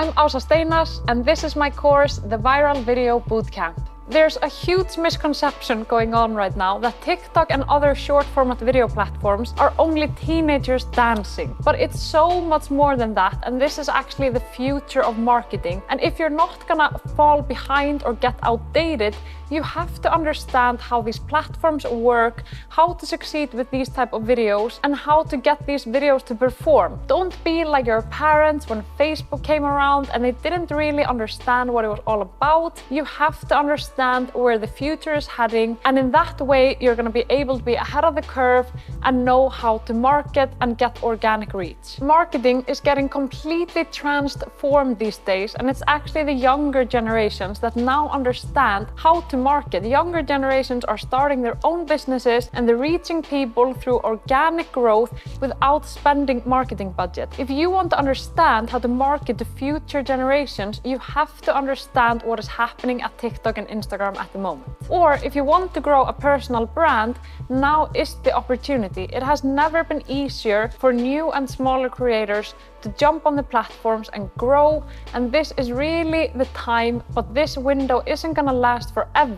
I'm Asa Steinas, and this is my course, the Viral Video Bootcamp. There's a huge misconception going on right now that TikTok and other short format video platforms are only teenagers dancing. But it's so much more than that, and this is actually the future of marketing. And if you're not gonna fall behind or get outdated, you have to understand how these platforms work, how to succeed with these type of videos, and how to get these videos to perform. Don't be like your parents when Facebook came around and they didn't really understand what it was all about. You have to understand where the future is heading. And in that way, you're going to be able to be ahead of the curve and know how to market and get organic reach. Marketing is getting completely transformed these days, and it's actually the younger generations that now understand how to market. Younger generations are starting their own businesses and they're reaching people through organic growth without spending marketing budget. If you want to understand how to market to future generations, you have to understand what is happening at TikTok and Instagram at the moment. Or if you want to grow a personal brand, now is the opportunity. It has never been easier for new and smaller creators to jump on the platforms and grow. And this is really the time, but this window isn't gonna last forever.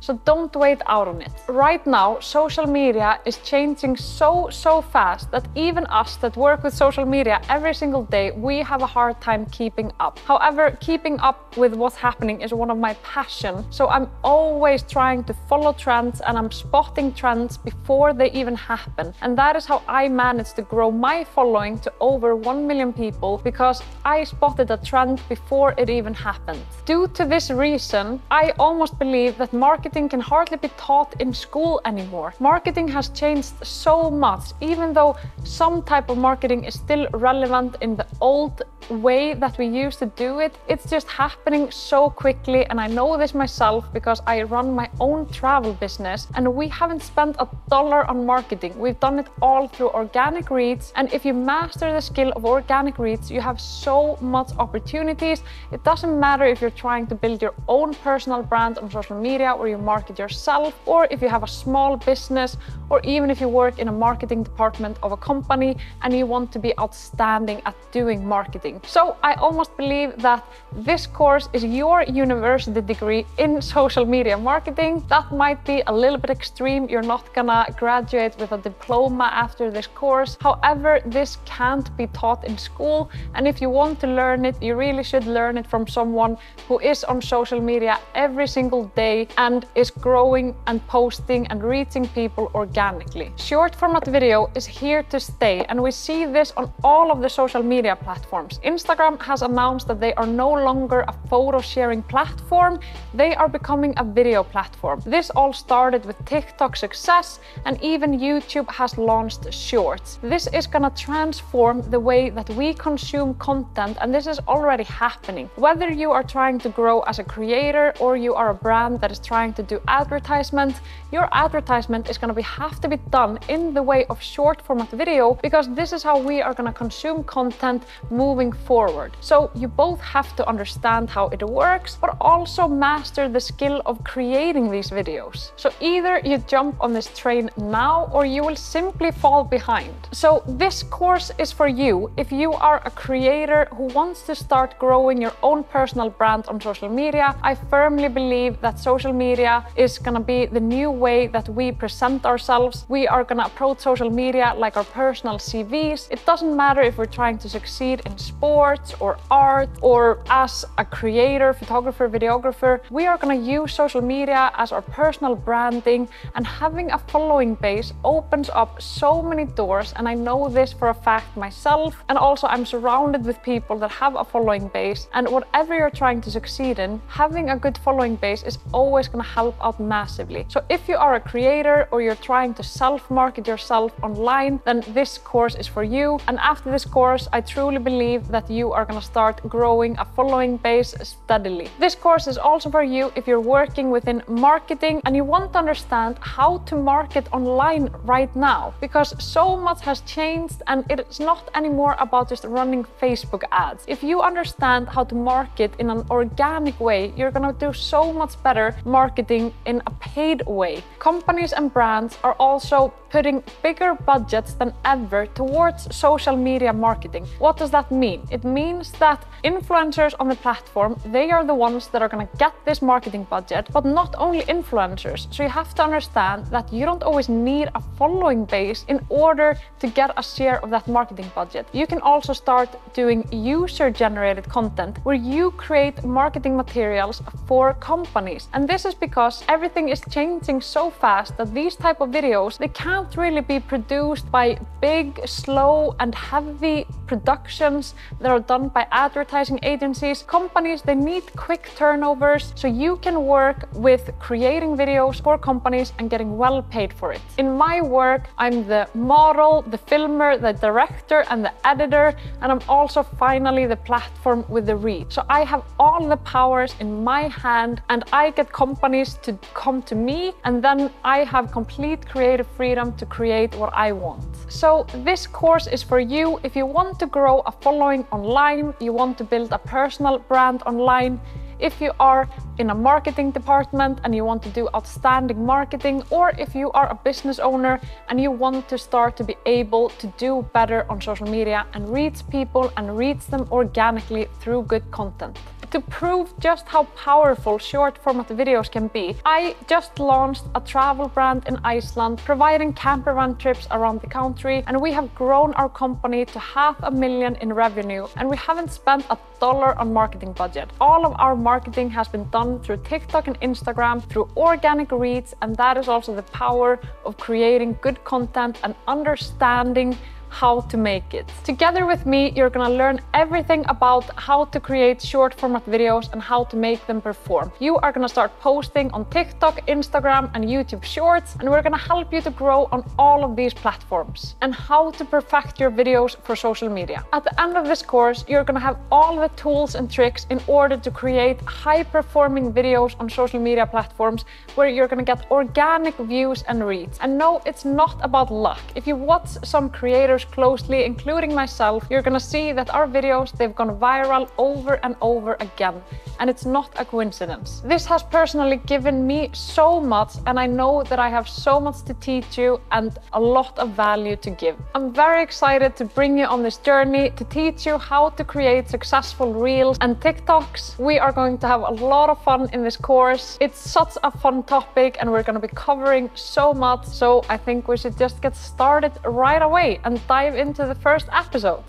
So don't wait out on it. Right now, social media is changing so, so fast that even us that work with social media every single day, we have a hard time keeping up. However, keeping up with what's happening is one of my passions. So I'm always trying to follow trends and I'm spotting trends before they even happen. And that is how I managed to grow my following to over 1 million million people because I spotted a trend before it even happened. Due to this reason, I almost believe that marketing can hardly be taught in school anymore. Marketing has changed so much, even though some type of marketing is still relevant in the old way that we used to do it. It's just happening so quickly, and I know this myself because I run my own travel business and we haven't spent a dollar on marketing. We've done it all through organic reach, and if you master the skill of organic reach, you have so much opportunities. It doesn't matter if you're trying to build your own personal brand on social media or you market yourself, or if you have a small business, or even if you work in a marketing department of a company and you want to be outstanding at doing marketing. So I almost believe that this course is your university degree in social media marketing. That might be a little bit extreme. You're not gonna graduate with a diploma after this course. However, this can't be taught in school. And if you want to learn it, you really should learn it from someone who is on social media every single day and is growing and posting and reaching people organically. Short format video is here to stay, and we see this on all of the social media platforms. Instagram has announced that they are no longer a photo sharing platform, they are becoming a video platform. This all started with TikTok success, and even YouTube has launched Shorts. This is gonna transform the way that we consume content, and this is already happening. Whether you are trying to grow as a creator or you are a brand that is trying to do advertisement, your advertisement is going to be, have to be done in the way of short format video because this is how we are going to consume content moving forward. So you both have to understand how it works, but also master the skill of creating these videos. So either you jump on this train now or you will simply fall behind. So this course is for you if you are a creator who wants to start growing your own personal brand on social media. I firmly believe that social media is going to be the new way that we present ourselves. We are gonna approach social media like our personal CVs. It doesn't matter if we're trying to succeed in sports or art or as a creator, photographer, videographer. We are gonna use social media as our personal branding and having a following base opens up so many doors and I know this for a fact myself and also I'm surrounded with people that have a following base and whatever you're trying to succeed in, having a good following base is always gonna help out massively. So if you are a creator or you're trying to self-market yourself online, then this course is for you. And after this course, I truly believe that you are gonna start growing a following base steadily. This course is also for you if you're working within marketing and you want to understand how to market online right now because so much has changed and it's not anymore about just running Facebook ads. If you understand how to market in an organic way, you're gonna do so much better marketing in a paid way Companies and brands are also putting bigger budgets than ever towards social media marketing. What does that mean? It means that influencers on the platform, they are the ones that are going to get this marketing budget, but not only influencers. So you have to understand that you don't always need a following base in order to get a share of that marketing budget. You can also start doing user generated content where you create marketing materials for companies. And this is because everything is changing so fast that these type of videos, they can't really be produced by big, slow, and heavy productions that are done by advertising agencies. Companies, they need quick turnovers, so you can work with creating videos for companies and getting well paid for it. In my work, I'm the model, the filmer, the director, and the editor, and I'm also finally the platform with the reach. So I have all the powers in my hand, and I get companies to come to me, and then I have complete creative freedom to create what I want. So this course is for you if you want to grow a following online, you want to build a personal brand online, if you are in a marketing department and you want to do outstanding marketing, or if you are a business owner and you want to start to be able to do better on social media and reach people and reach them organically through good content. To prove just how powerful short format videos can be, I just launched a travel brand in Iceland providing camper van trips around the country and we have grown our company to half a million in revenue and we haven't spent a dollar on marketing budget. All of our marketing has been done through TikTok and Instagram through organic reads, and that is also the power of creating good content and understanding how to make it. Together with me, you're gonna learn everything about how to create short format videos and how to make them perform. You are gonna start posting on TikTok, Instagram, and YouTube Shorts, and we're gonna help you to grow on all of these platforms and how to perfect your videos for social media. At the end of this course, you're gonna have all the tools and tricks in order to create high performing videos on social media platforms where you're gonna get organic views and reads. And no, it's not about luck. If you watch some creators closely, including myself, you're gonna see that our videos, they've gone viral over and over again. And it's not a coincidence. This has personally given me so much and I know that I have so much to teach you and a lot of value to give. I'm very excited to bring you on this journey to teach you how to create successful Reels and TikToks. We are going to have a lot of fun in this course. It's such a fun topic and we're gonna be covering so much. So I think we should just get started right away and dive into the first episode.